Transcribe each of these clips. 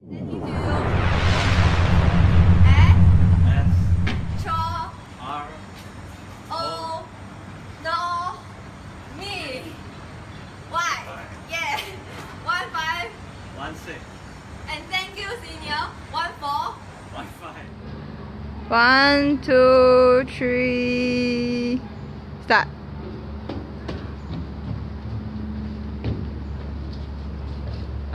Thank you to S S Cho R O No Me? Y Yeah One five. One six. And thank you senior. One four. One five. One, two, three, start.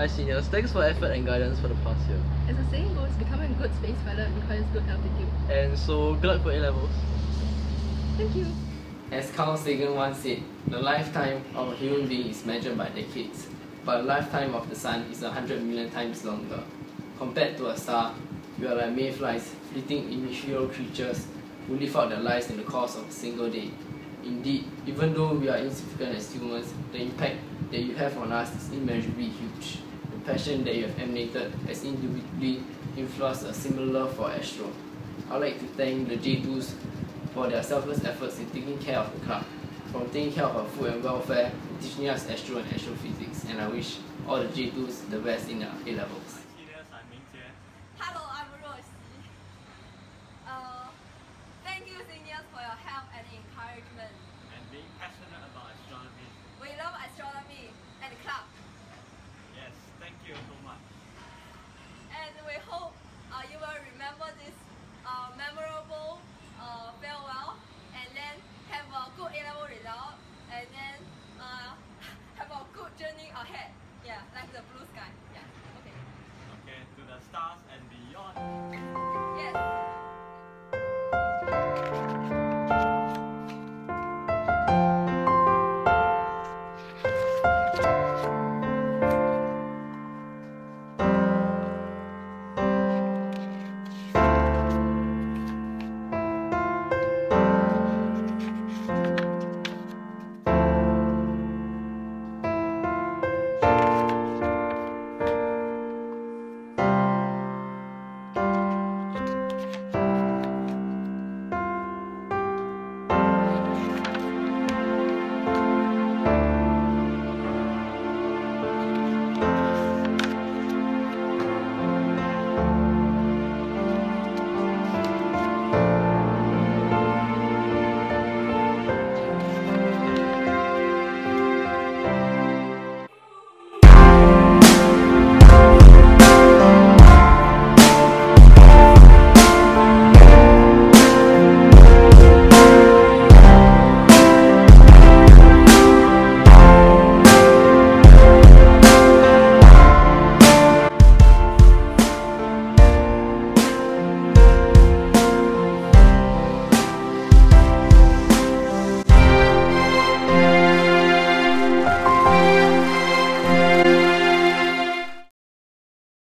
Hi seniors, thanks for effort and guidance for the past year. As the saying goes, becoming a good space pilot requires good altitude. And so, good luck for A levels. Thank you. As Carl Sagan once said, the lifetime of a human being is measured by decades, but the lifetime of the sun is a hundred million times longer. Compared to a star, we are like mayflies, fleeting immaterial creatures who live out their lives in the course of a single day. Indeed, even though we are insignificant as humans, the impact that you have on us is immeasurably huge. Passion that you have emanated has indubitably influenced a similar love for Astro. I would like to thank the J2s for their selfless efforts in taking care of the club, from taking care of our food and welfare teaching us astro and astrophysics, and I wish all the J2s the best in their A levels. Seniors, I'm Ming Jie. Hello I'm Roxy uh, Thank you seniors for your help and encouragement and being passionate about astronomy. We love astronomy and club Yes, thank you so much. and we hope uh, you will remember this uh, memorable uh, farewell and then have a good A-level result and then uh, have a good Yeah, like the blue